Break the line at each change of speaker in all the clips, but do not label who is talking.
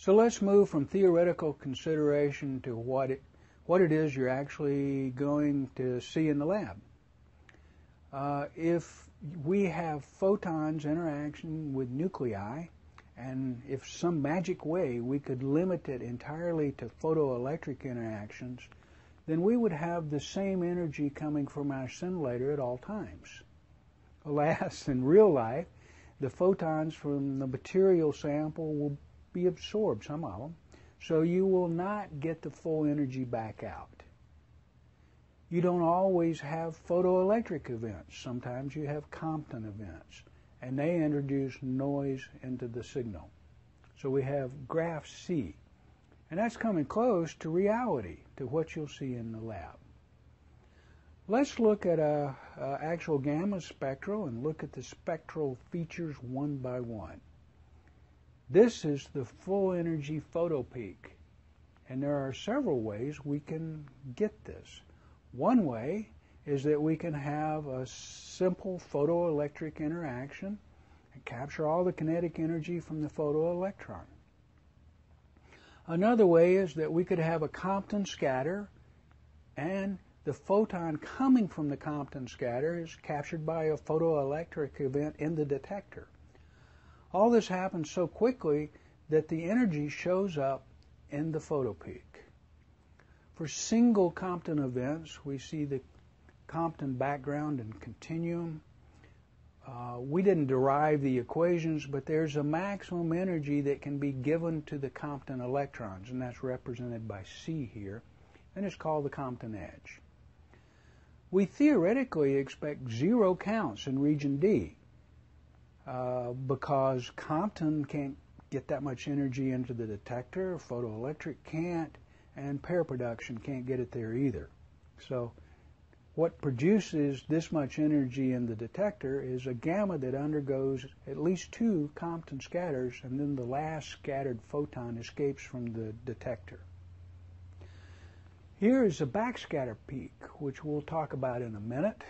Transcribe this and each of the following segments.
So let's move from theoretical consideration to what it, what it is you're actually going to see in the lab. Uh, if we have photons interaction with nuclei, and if some magic way we could limit it entirely to photoelectric interactions, then we would have the same energy coming from our scintillator at all times. Alas, in real life, the photons from the material sample will be absorbed, some of them, so you will not get the full energy back out. You don't always have photoelectric events. Sometimes you have Compton events, and they introduce noise into the signal. So we have graph C, and that's coming close to reality, to what you'll see in the lab. Let's look at a, a actual gamma spectral and look at the spectral features one by one. This is the full energy photo peak, and there are several ways we can get this. One way is that we can have a simple photoelectric interaction and capture all the kinetic energy from the photoelectron. Another way is that we could have a Compton scatter and the photon coming from the Compton scatter is captured by a photoelectric event in the detector. All this happens so quickly that the energy shows up in the photo peak. For single Compton events, we see the Compton background and continuum. Uh, we didn't derive the equations, but there's a maximum energy that can be given to the Compton electrons, and that's represented by C here, and it's called the Compton edge. We theoretically expect zero counts in region D uh, because Compton can't get that much energy into the detector, photoelectric can't, and pair production can't get it there either. So what produces this much energy in the detector is a gamma that undergoes at least two Compton scatters, and then the last scattered photon escapes from the detector. Here is a backscatter peak, which we'll talk about in a minute.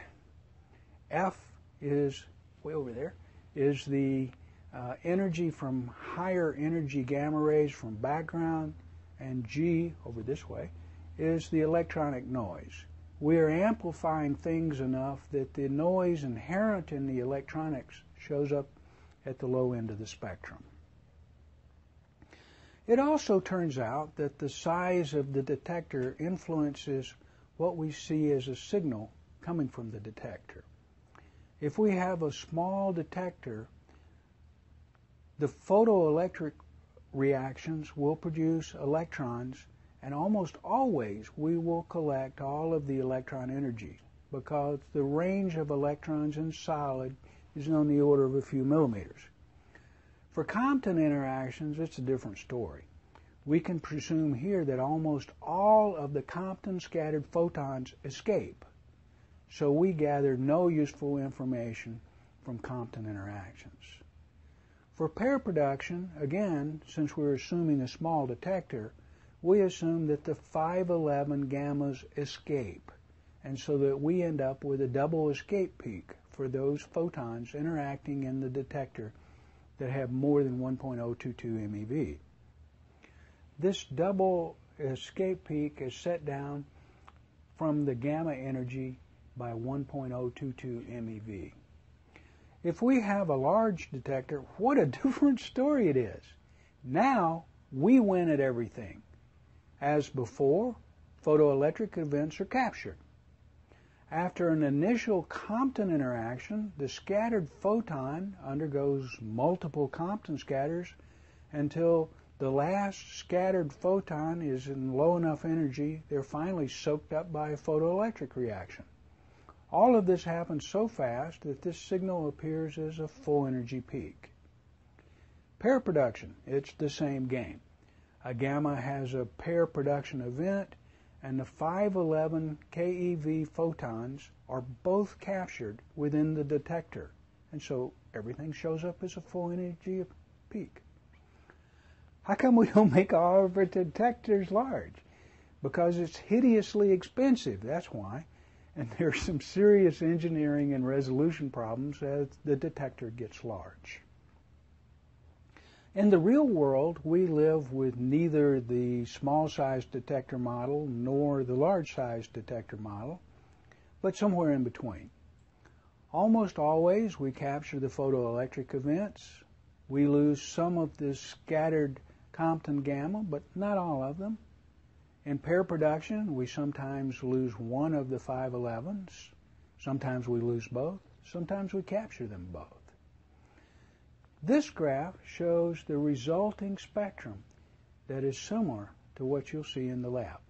F is way over there, is the uh, energy from higher energy gamma rays from background and G, over this way, is the electronic noise. We are amplifying things enough that the noise inherent in the electronics shows up at the low end of the spectrum. It also turns out that the size of the detector influences what we see as a signal coming from the detector. If we have a small detector, the photoelectric reactions will produce electrons, and almost always we will collect all of the electron energy because the range of electrons in solid is on the order of a few millimeters. For Compton interactions, it's a different story. We can presume here that almost all of the Compton scattered photons escape, so we gather no useful information from Compton interactions. For pair production, again, since we're assuming a small detector, we assume that the 511 gammas escape, and so that we end up with a double escape peak for those photons interacting in the detector that have more than 1.022 MeV. This double escape peak is set down from the gamma energy by 1.022 MeV. If we have a large detector, what a different story it is. Now we win at everything. As before, photoelectric events are captured. After an initial Compton interaction, the scattered photon undergoes multiple Compton scatters until the last scattered photon is in low enough energy, they're finally soaked up by a photoelectric reaction. All of this happens so fast that this signal appears as a full energy peak. Pair production, it's the same game. A gamma has a pair production event and the 511 keV photons are both captured within the detector. And so everything shows up as a full energy peak. How come we don't make all of our detectors large? Because it's hideously expensive, that's why and there's some serious engineering and resolution problems as the detector gets large. In the real world, we live with neither the small size detector model nor the large size detector model, but somewhere in between. Almost always we capture the photoelectric events. We lose some of the scattered Compton gamma, but not all of them. In pair production, we sometimes lose one of the 511s. Sometimes we lose both. Sometimes we capture them both. This graph shows the resulting spectrum that is similar to what you'll see in the lab.